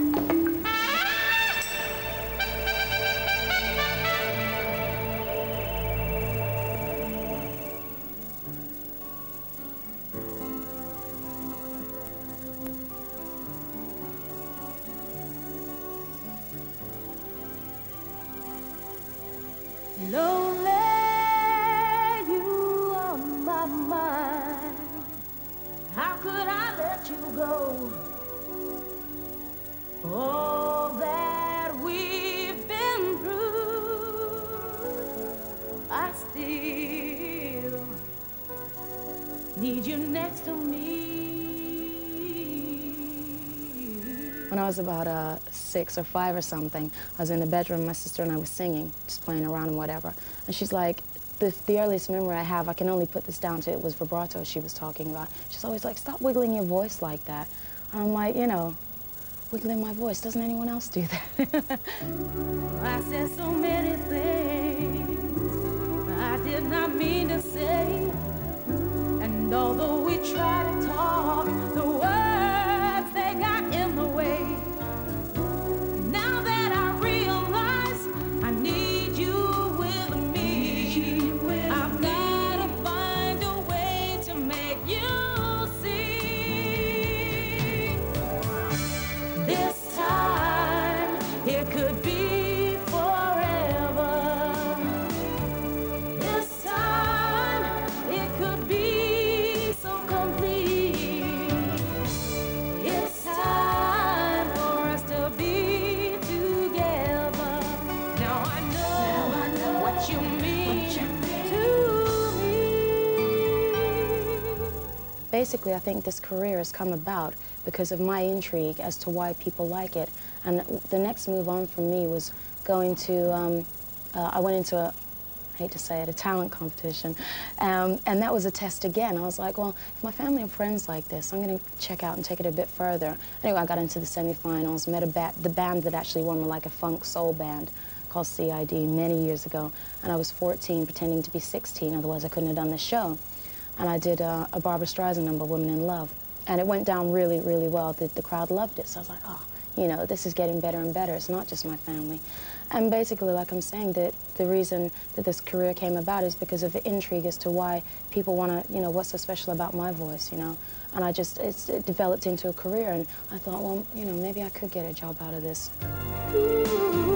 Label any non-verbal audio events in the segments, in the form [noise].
嗯。Was about uh, six or five or something, I was in the bedroom, my sister and I was singing, just playing around and whatever. And she's like, the, the earliest memory I have, I can only put this down to it was vibrato she was talking about. She's always like, stop wiggling your voice like that. And I'm like, you know, wiggling my voice, doesn't anyone else do that? [laughs] I said so many things I did not mean to say. And although we try Basically, I think this career has come about because of my intrigue as to why people like it. And the next move on for me was going to, um, uh, I went into a, I hate to say it, a talent competition. Um, and that was a test again. I was like, well, if my family and friends like this, I'm going to check out and take it a bit further. Anyway, I got into the semifinals, met a ba the band that actually won, like a funk soul band called CID many years ago. And I was 14, pretending to be 16, otherwise I couldn't have done the show. And I did uh, a Barbra Streisand number, Women in Love. And it went down really, really well. The, the crowd loved it. So I was like, oh, you know, this is getting better and better. It's not just my family. And basically, like I'm saying, that the reason that this career came about is because of the intrigue as to why people want to, you know, what's so special about my voice, you know. And I just, it's, it developed into a career. And I thought, well, you know, maybe I could get a job out of this. Now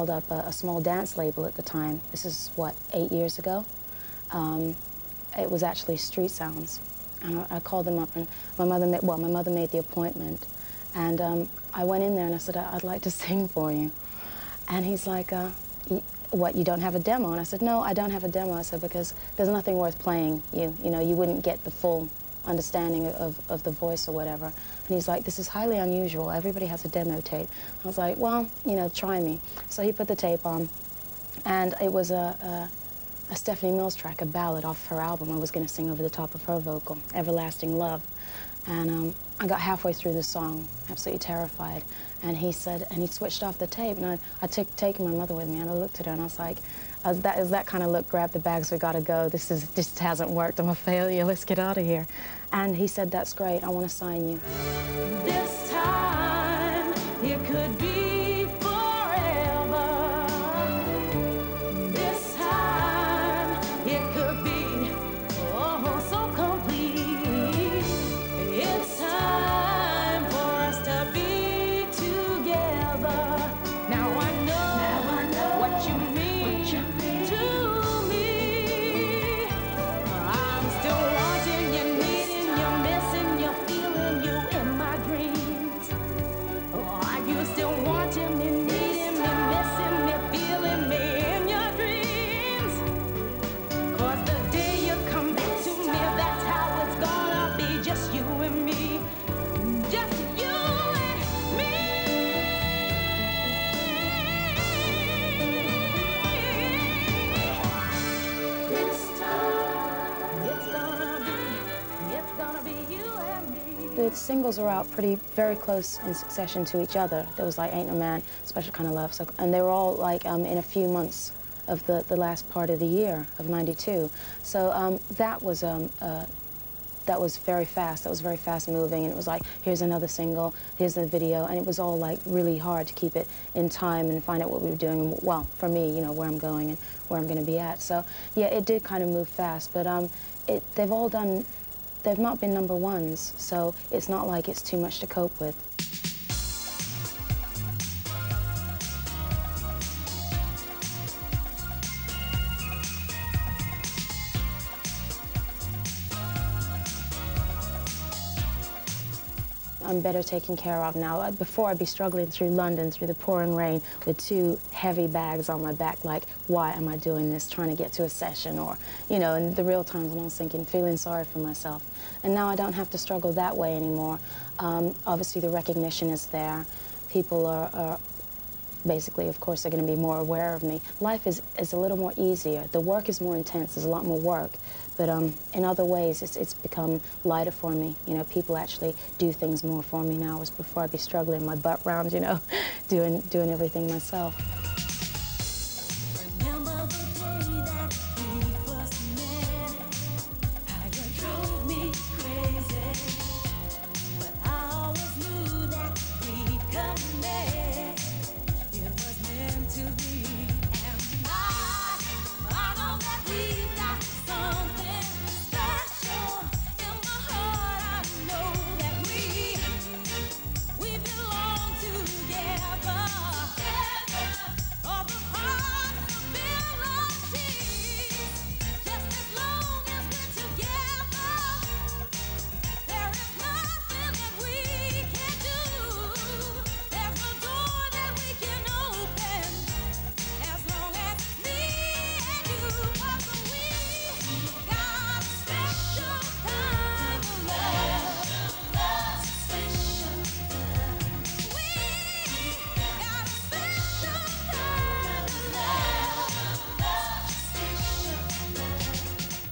called up a, a small dance label at the time. This is, what, eight years ago? Um, it was actually Street Sounds. And I, I called them up, and my mother made, well, my mother made the appointment. And um, I went in there and I said, I'd like to [laughs] sing for you. And he's like, uh, what, you don't have a demo? And I said, no, I don't have a demo. I said, because there's nothing worth playing you. You know, you wouldn't get the full understanding of, of the voice or whatever. And he's like, this is highly unusual. Everybody has a demo tape. I was like, well, you know, try me. So he put the tape on, and it was a, a, a Stephanie Mills track, a ballad off her album. I was going to sing over the top of her vocal, Everlasting Love. And um, I got halfway through the song, absolutely terrified. And he said, and he switched off the tape. And I, I took taking my mother with me, and I looked at her, and I was like, uh, that is that kind of look, grab the bags, we gotta go. This is this hasn't worked. I'm a failure. Let's get out of here. And he said, that's great. I want to sign you. This time it could be singles were out pretty very close in succession to each other. There was like Ain't No Man, Special Kind of Love, so, and they were all like um, in a few months of the, the last part of the year of 92. So um, that was um, uh, that was very fast. That was very fast moving, and it was like, here's another single, here's the video, and it was all like really hard to keep it in time and find out what we were doing. And, well, for me, you know, where I'm going and where I'm going to be at. So yeah, it did kind of move fast, but um, it, they've all done, they've not been number ones, so it's not like it's too much to cope with. I'm better taken care of now. Before I'd be struggling through London, through the pouring rain, with two heavy bags on my back, like, why am I doing this, trying to get to a session, or, you know, in the real times when I was thinking, feeling sorry for myself. And now I don't have to struggle that way anymore. Um, obviously, the recognition is there. People are, are basically, of course, they're going to be more aware of me. Life is, is a little more easier. The work is more intense. There's a lot more work. But um, in other ways, it's, it's become lighter for me. You know, people actually do things more for me now. As before, I'd be struggling my butt round, you know, [laughs] doing, doing everything myself.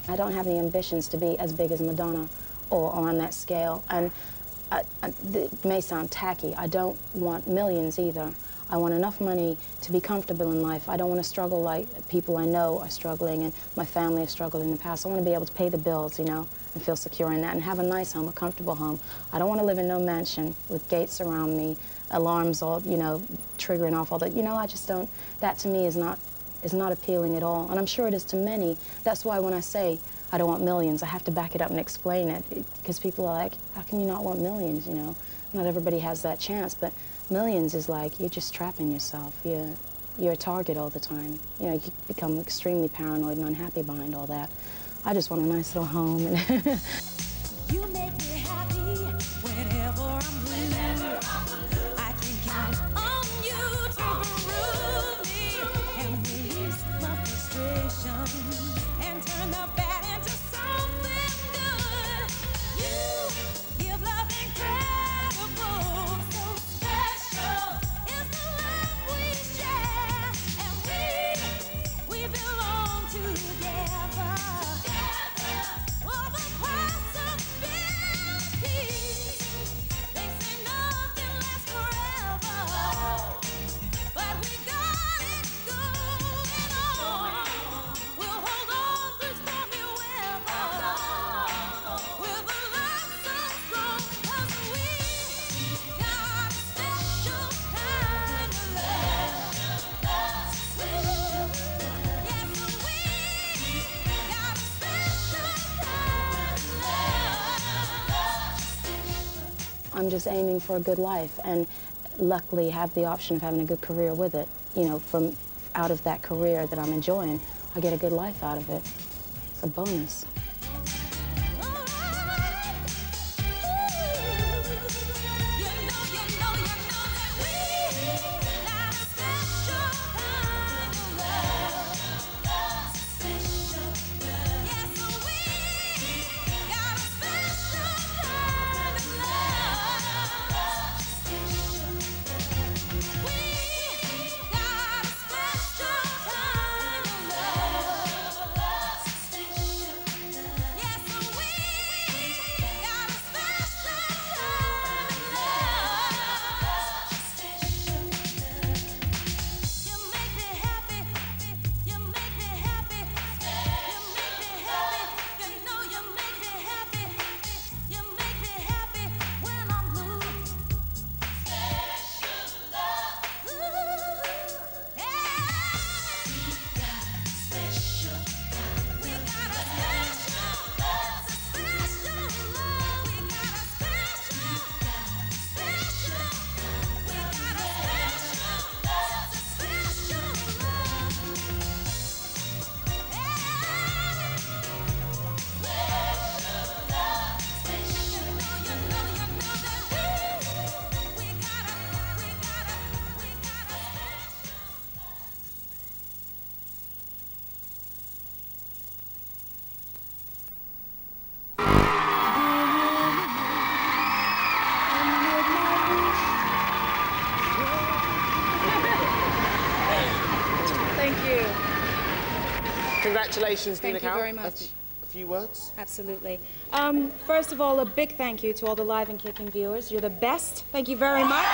I don't have the ambitions to be as big as Madonna or, or on that scale. And uh, uh, I, I, it may sound tacky. I don't want millions either. I want enough money to be comfortable in life. I don't want to struggle like people I know are struggling and my family has struggled in the past. I want to be able to pay the bills, you know, and feel secure in that and have a nice home, a comfortable home. I don't want to live in no mansion with gates around me, alarms all, you know, triggering off all that. You know, I just don't, that to me is not is not appealing at all. And I'm sure it is to many. That's why when I say I don't want millions, I have to back it up and explain it. Because people are like, how can you not want millions, you know? Not everybody has that chance, but millions is like, you're just trapping yourself. You're, you're a target all the time. You know, you become extremely paranoid and unhappy behind all that. I just want a nice little home. [laughs] I'm just aiming for a good life and luckily have the option of having a good career with it. You know, from out of that career that I'm enjoying, I get a good life out of it. It's a bonus. Congratulations, Thank Dina you Carroll. very much. A few words? Absolutely. Um, first of all, a big thank you to all the live and kicking viewers. You're the best. Thank you very much.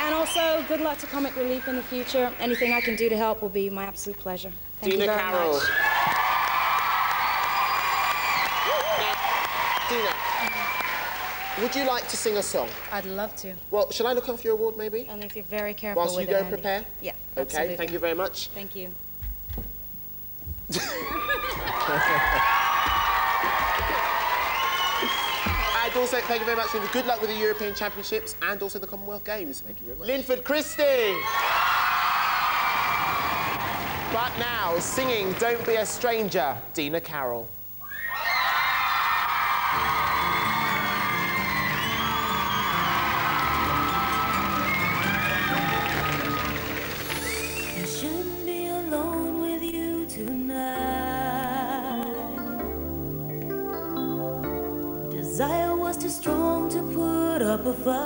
And also, good luck to Comic Relief in the future. Anything I can do to help will be my absolute pleasure. Thank Dina you very Carroll. much. Would you like to sing a song? I'd love to. Well, shall I look off your award maybe? Only if you're very careful Whilst you with it, go Andy. prepare? Yeah, Okay, absolutely. thank you very much. Thank you. [laughs] And also, thank you very much, Linford. Good luck with the European Championships and also the Commonwealth Games. Thank you very much. Linford Christie. But now, singing Don't Be a Stranger, Dina Carroll. A fight.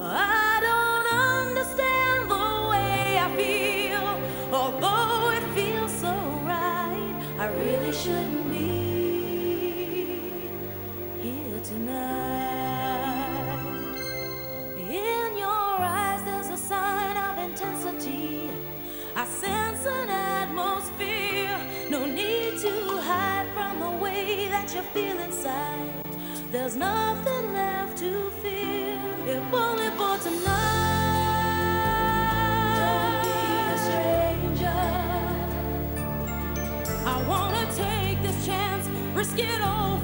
I don't understand the way I feel, although it feels so right. I really shouldn't be here tonight. In your eyes, there's a sign of intensity. I sense an atmosphere. No need to hide from the way that you feel inside. There's nothing left to fear, if only for tonight. Don't be a stranger. I wanna take this chance, risk it all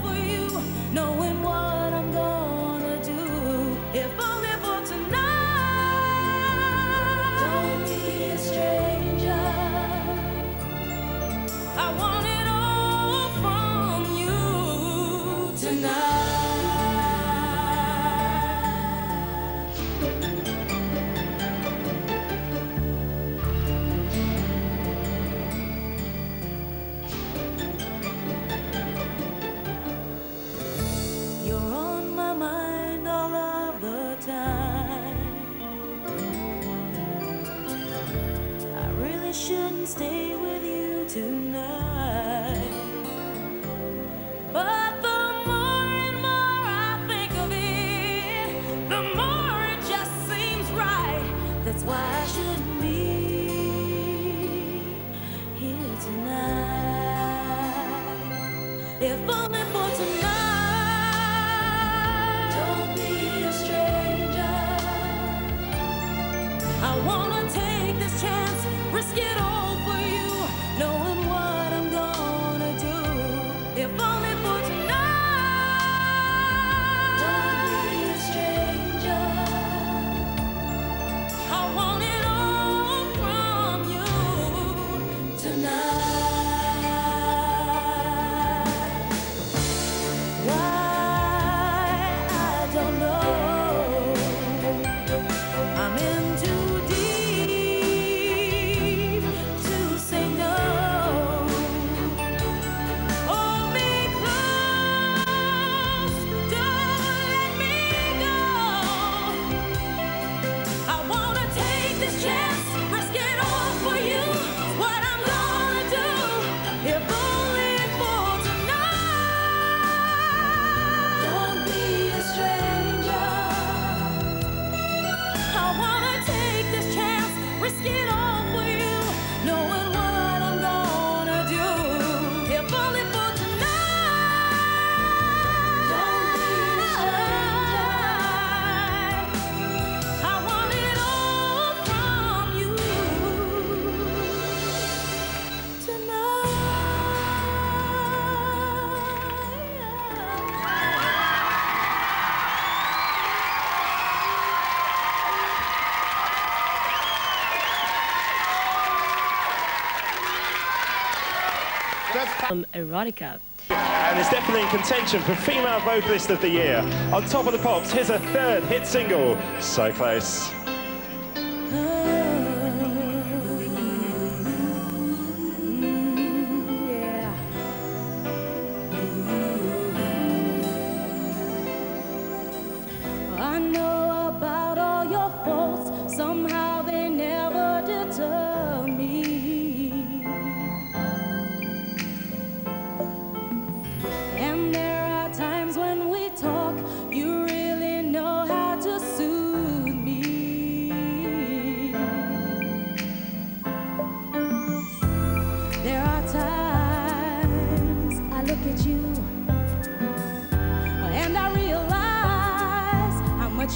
Um, erotica. and is definitely in contention for Female Vocalist of the Year. On top of the pops, here's a third hit single, So Close.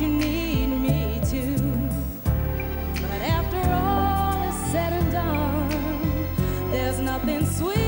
Lead me to. But after all is said and done, there's nothing sweeter.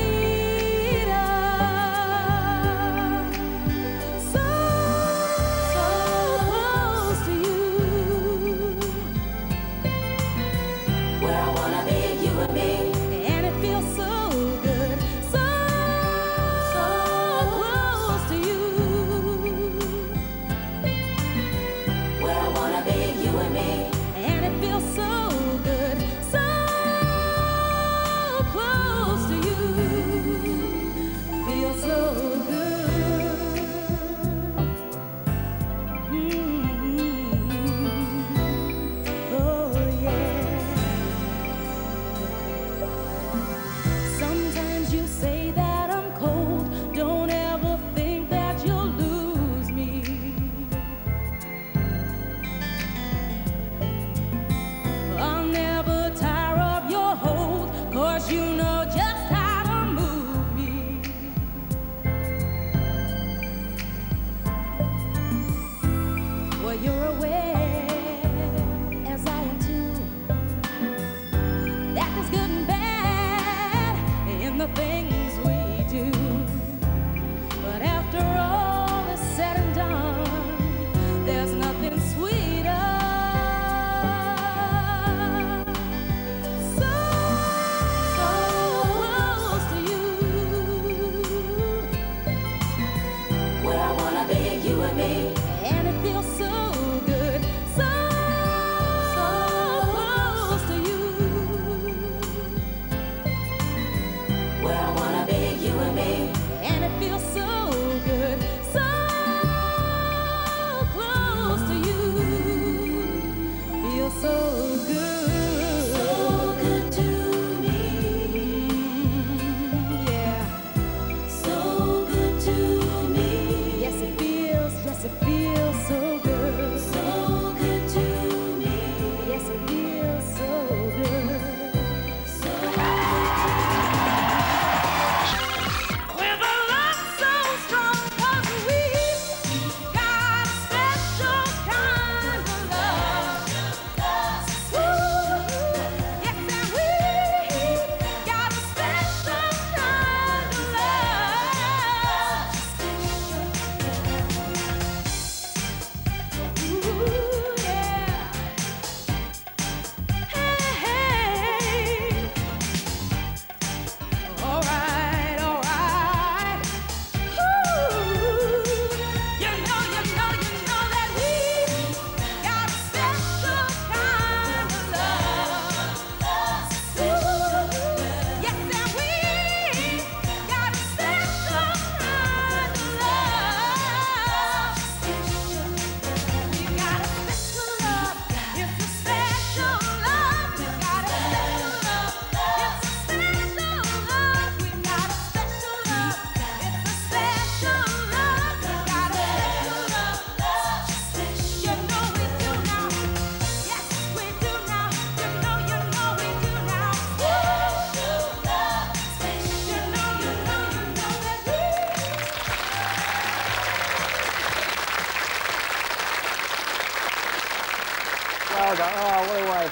Oh, what a way.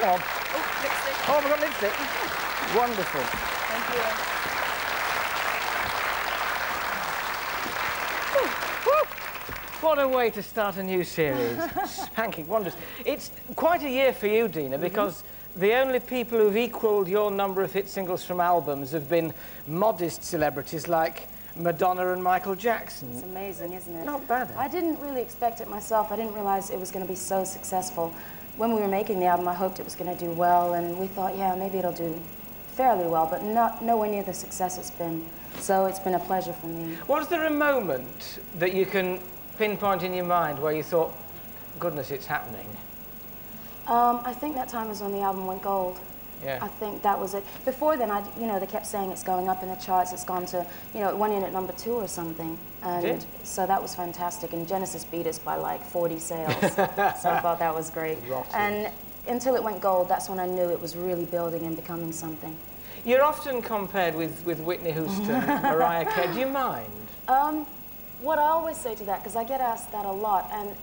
Go on. Oh, we've got lipstick. Wonderful. Thank you. What a way to start a new series. [laughs] Spanking wonders. It's quite a year for you, Dina, because the only people who've equalled your number of hit singles from albums have been modest celebrities like Madonna and Michael Jackson. It's amazing, isn't it? Not bad, eh? I didn't really expect it myself. I didn't realize it was going to be so successful. When we were making the album, I hoped it was going to do well, and we thought, yeah, maybe it'll do fairly well, but not nowhere near the success it's been. So it's been a pleasure for me. Was there a moment that you can pinpoint in your mind where you thought, goodness, it's happening? Um, I think that time was when the album went gold. Yeah. I think that was it. Before then, I, you know, they kept saying it's going up in the charts. It's gone to, you know, it went in at number two or something. And did? so that was fantastic. And Genesis beat us by like 40 sales. [laughs] so I thought that was great. Rotten. And until it went gold, that's when I knew it was really building and becoming something. You're often compared with, with Whitney Houston, [laughs] Mariah Carey. Do you mind? Um, what I always say to that, because I get asked that a lot, and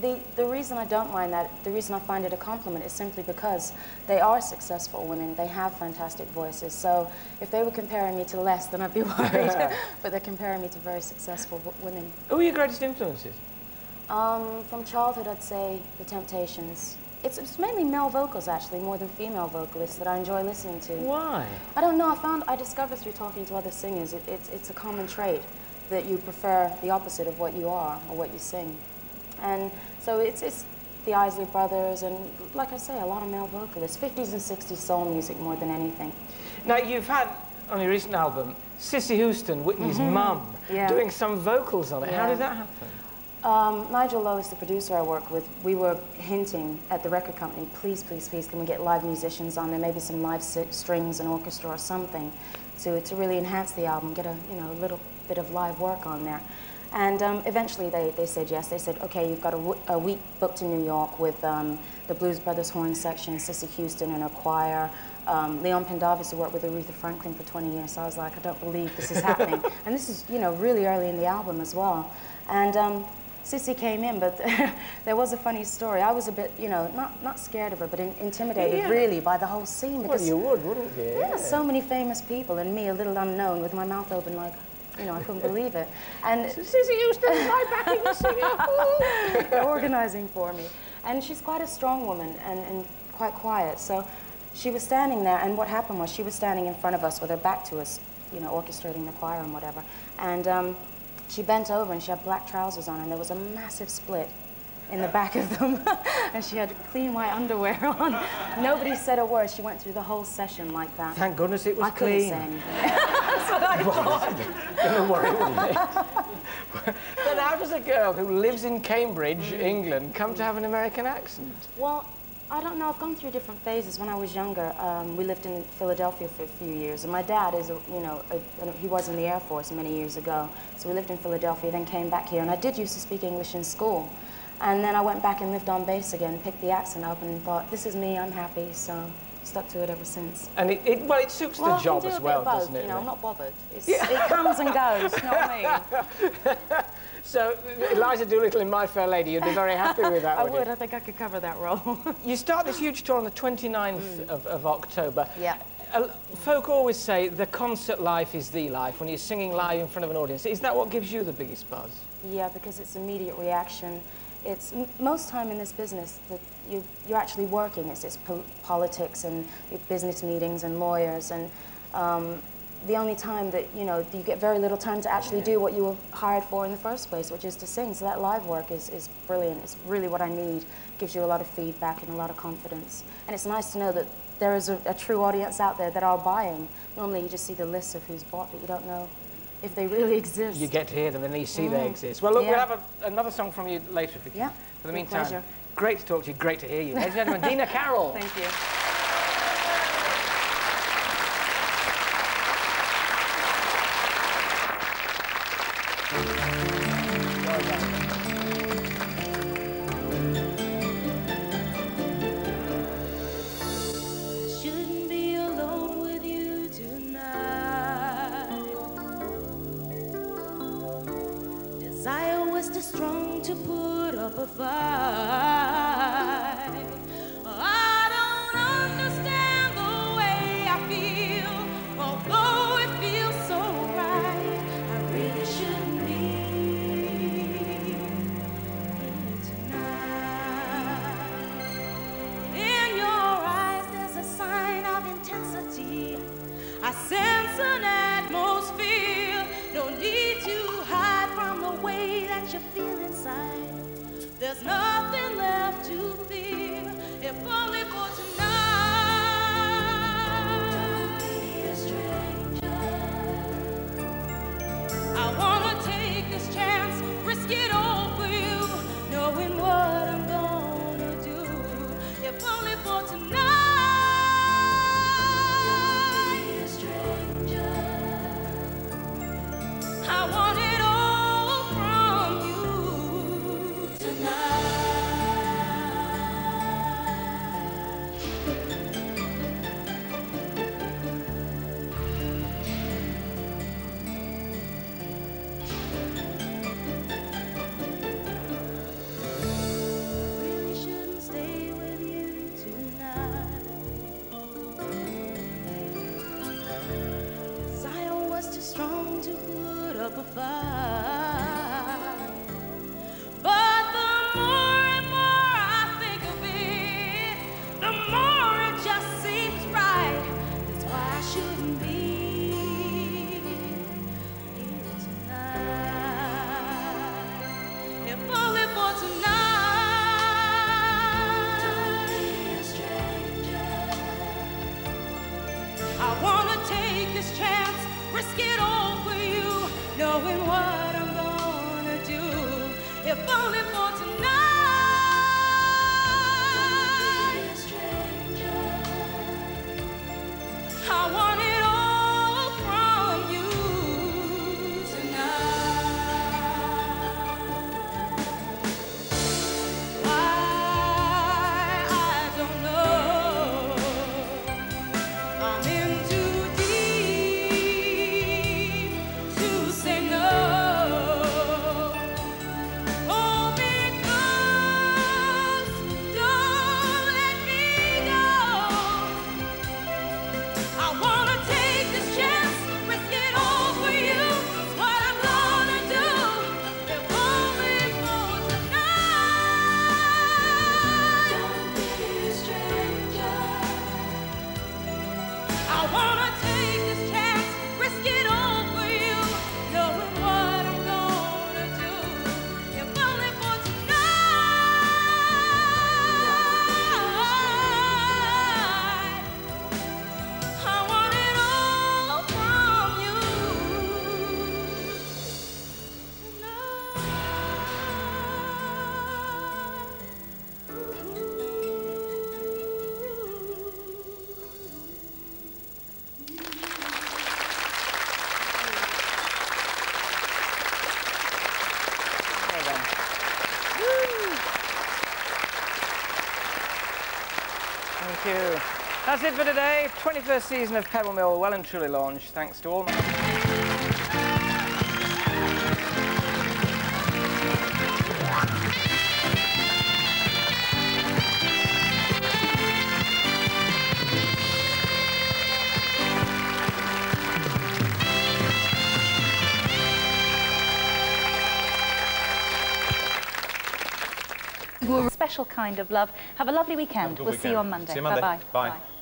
the, the reason I don't mind that, the reason I find it a compliment is simply because they are successful women. They have fantastic voices. So if they were comparing me to less, then I'd be [laughs] worried. [laughs] but they're comparing me to very successful women. Who are your greatest influences? Um, from childhood, I'd say The Temptations. It's, it's mainly male vocals, actually, more than female vocalists that I enjoy listening to. Why? I don't know. I found I discovered through talking to other singers, it, it's it's a common trait that you prefer the opposite of what you are or what you sing, and so it's it's the Isley Brothers and like I say, a lot of male vocalists, 50s and 60s soul music more than anything. Now, you've had, on your recent album, Cissy Houston, Whitney's mum, Mm-hmm. Yeah. doing some vocals on it. How did that happen? Um, Nigel Lowis, the producer I work with, we were hinting at the record company, please, please, please, can we get live musicians on there, maybe some live strings and orchestra or something, to, to really enhance the album, get a you know a little bit of live work on there. And um, eventually they, they said yes. They said, okay, you've got a, w- a week booked in New York with um, the Blues Brothers horn section, Cissy Houston and a choir, um, Leon Pendarvis, who worked with Aretha Franklin for 20 years. So I was like, I don't believe this is happening. [laughs] and this is, you know, really early in the album as well. And um, Cissy came in, but [laughs] there was a funny story. I was a bit, you know, not, not scared of her, but in, intimidated Yeah. really by the whole scene Well, because you would, wouldn't you? yeah, so many famous people and me, a little unknown, with my mouth open like, you know, I couldn't believe it. And [laughs] Cissy Houston, my backing singer. [laughs] they're organizing for me. And she's quite a strong woman and, and quite quiet. So she was standing there, and what happened was she was standing in front of us with her back to us, you know, orchestrating the choir and whatever. And um, she bent over and she had black trousers on, and there was a massive split in the back of them. [laughs] and she had clean white underwear on. Nobody said a word. She went through the whole session like that. Thank goodness it was I couldn't clean. say anything. That's what I thought. Don't worry, wouldn't [laughs] but how does a girl who lives in Cambridge, England, come to have an American accent? Well, I don't know. I've gone through different phases. When I was younger, um, we lived in Philadelphia for a few years, and my dad is, a, you know, a, he was in the Air Force many years ago. So we lived in Philadelphia, then came back here, and I did used to speak English in school. And then I went back and lived on base again, picked the accent up, and thought, this is me. I'm happy. So stuck to it ever since. And it, it well, it suits well, the job do as well, both, doesn't it? You know, I'm not bothered. It's, It comes and goes. You know what I mean? [laughs] So, Eliza Doolittle in My Fair Lady, you'd be very happy with that, [laughs] I would would. you? I think I could cover that role. [laughs] You start this huge tour on the 29th of, of October. Yeah. Uh, folk always say the concert life is the life when you're singing live in front of an audience. Is that what gives you the biggest buzz? Yeah, because it's immediate reaction. It's most time in this business that you, you're actually working. It's, it's pol- politics and business meetings and lawyers, and um, the only time that you know you get very little time to actually do what you were hired for in the first place, which is to sing. So that live work is, is brilliant. It's really what I need. Gives you a lot of feedback and a lot of confidence, and it's nice to know that there is a, a true audience out there that are buying. Normally, you just see the list of who's bought, but you don't know if they really exist. You get to hear them and then you see they exist. Well, look, we'll have a, another song from you later if we can. Yeah, For the meantime, pleasure. great to talk to you, great to hear you. Ladies and gentlemen, Dina Carroll. [laughs] Thank you. Was too strong to put up a fight. There's nothing this chance, risk it all for you, knowing what I'm gonna do. If only for tonight. That's it for today. 21st season of Pebble Mill well and truly launched. Thanks to all my... Special kind of love. Have a lovely weekend. good we'll see you on Monday. See you Monday. Bye-bye. Bye. Bye.